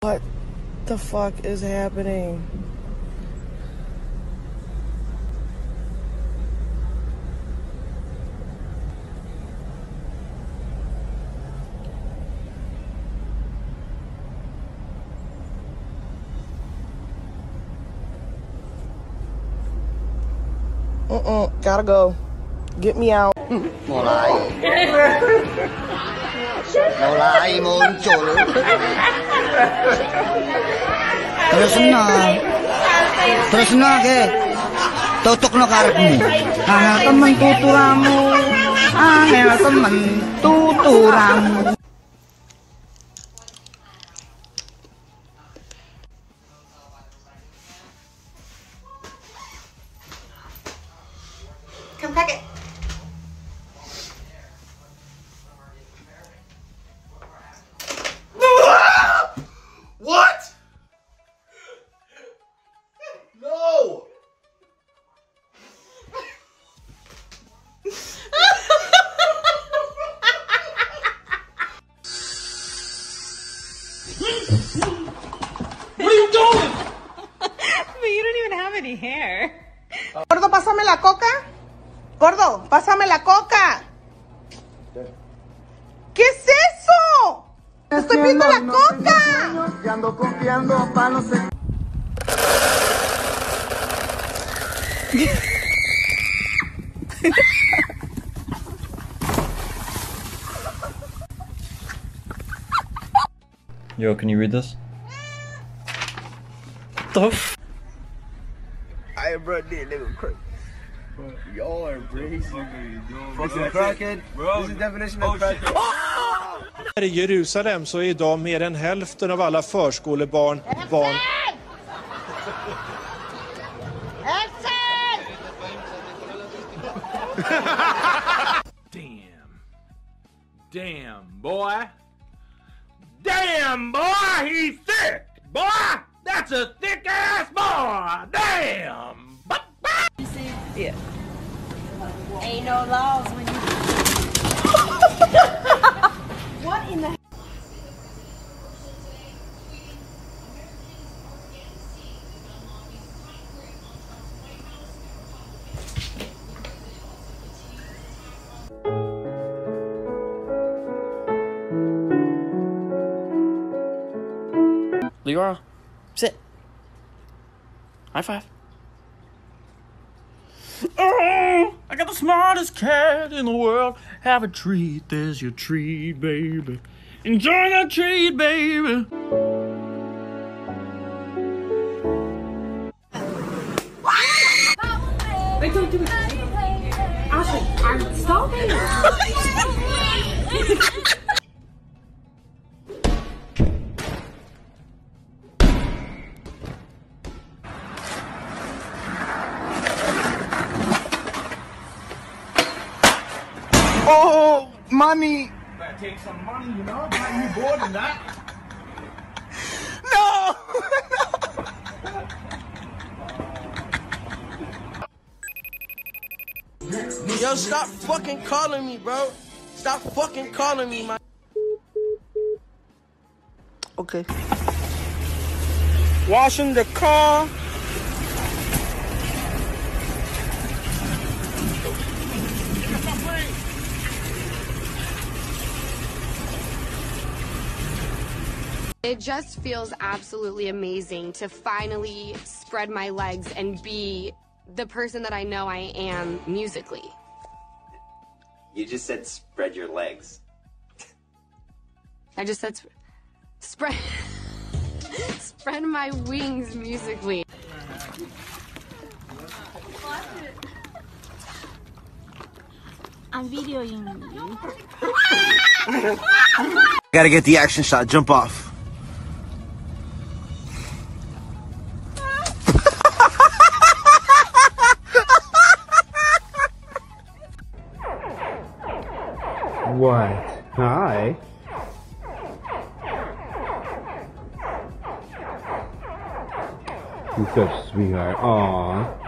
What the fuck is happening? Uh-uh, gotta go. Get me out. Mulai. Mulai muncul. Terus na. Ke. Tutuk no karepmu. Angel temen tuturamu. Angel temen tuturamu. Come crack it. What are you doing? But you don't even have any hair. Gordo, pásame la coca. Gordo, pásame la coca. ¿Qué es eso? Te estoy pidiendo la coca. Yo, can you read this? The f- I bro, this nigga crazy. Y'all are crazy. Crackhead. This is definition of crackhead. Här I Jerusalem så är idag mer än hälften av alla förskolebarn barn. Damn. Damn, boy. Damn, boy, he's thick. Boy, that's a thick ass boy. Damn. Yeah. Ain't no laws when you. what in the? Leora, sit. High five. Oh, I got the smartest cat in the world. Have a treat, there's your treat, baby. Enjoy that treat, baby. Wait, don't do it. Ashley, I'm stop Oh, money. Better take some money, you know? Buy you more than that. Yo, stop fucking calling me, bro. Stop fucking calling me, man. Okay. Washing the car. It just feels absolutely amazing to finally spread my legs and be the person that I know I am musically. You just said spread your legs. I just said sp- spread spread my wings musically. I'm videoing you. Gotta get the action shot. Jump off. What? Hi. You're such a sweetheart. Aww.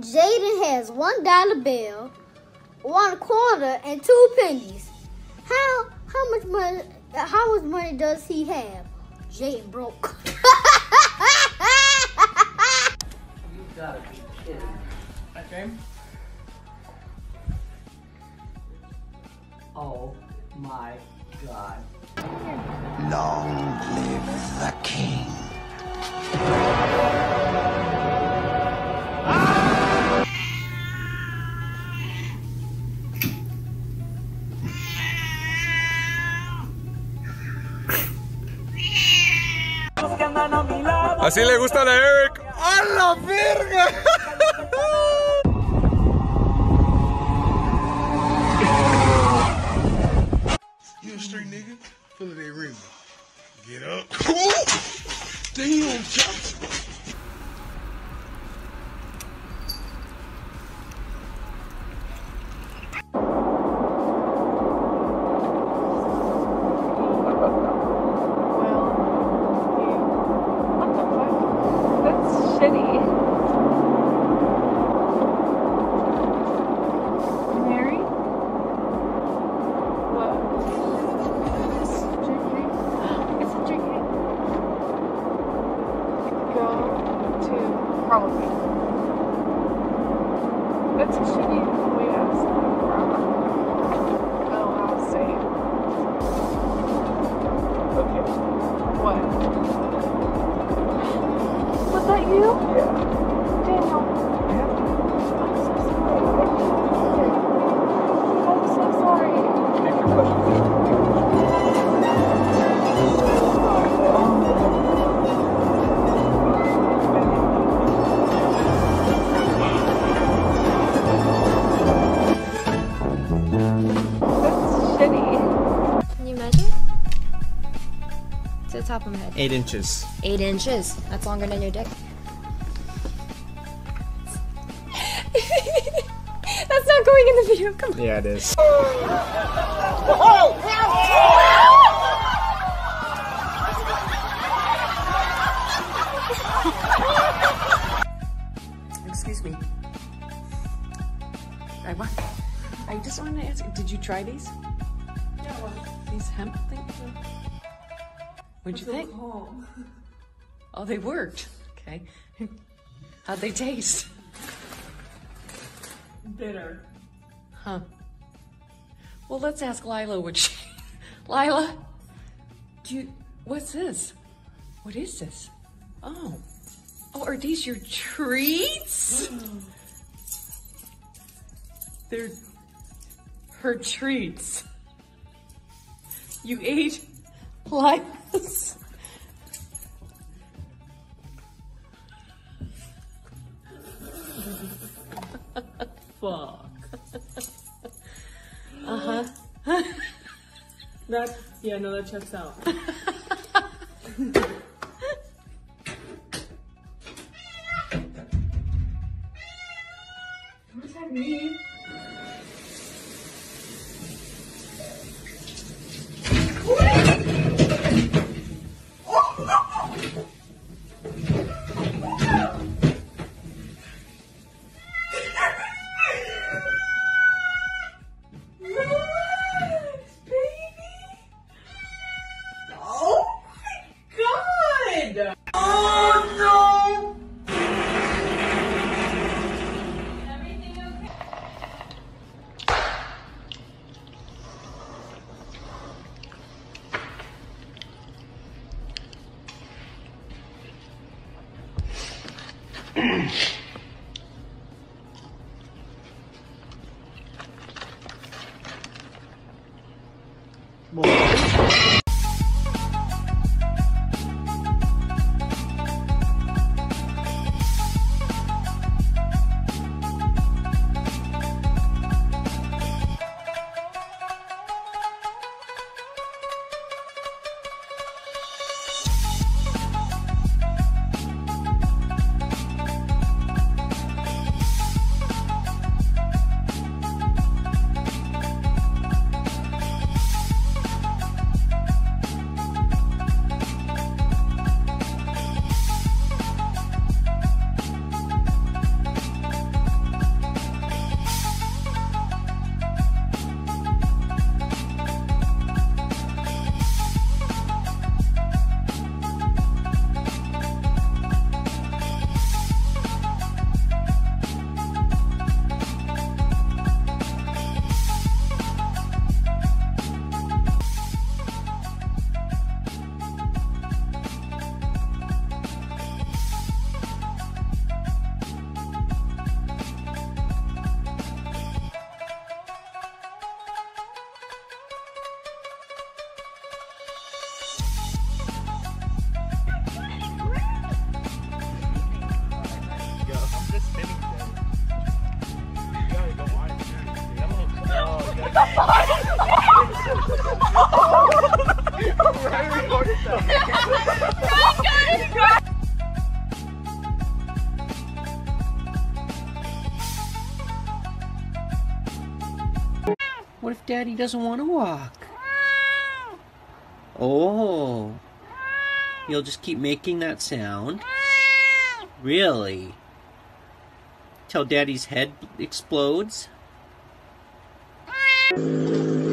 Jaden has one dollar bill, one quarter, and two pennies. How how much money? How much money does he have? Jaden broke. You gotta be kidding. Okay. Oh my god. Long live the king. Así le gustan a Eric. ¡A la verga! You a straight nigga? Full of that ring. Get up. Damn, you? Yeah. Daniel. I'm so sorry. I'm so sorry. That's shitty. Can you measure? To the top of my head. Eight inches. Eight inches. That's longer than your dick. Video. Come on. Yeah, it is. Excuse me. I want. I just wanted to ask. Did you try these? These hemp things. What'd you think? Oh, they worked. Okay. How'd they taste? Bitter. Huh. Well, let's ask Lila what she. Lila, do you. What's this? What is this? Oh. Oh, are these your treats? They're her treats. You ate Lila's. Fuck. That yeah, no, that checks out. Mm-hmm. What if Daddy doesn't want to walk? Oh. You'll just keep making that sound? Really? Till Daddy's head explodes? Música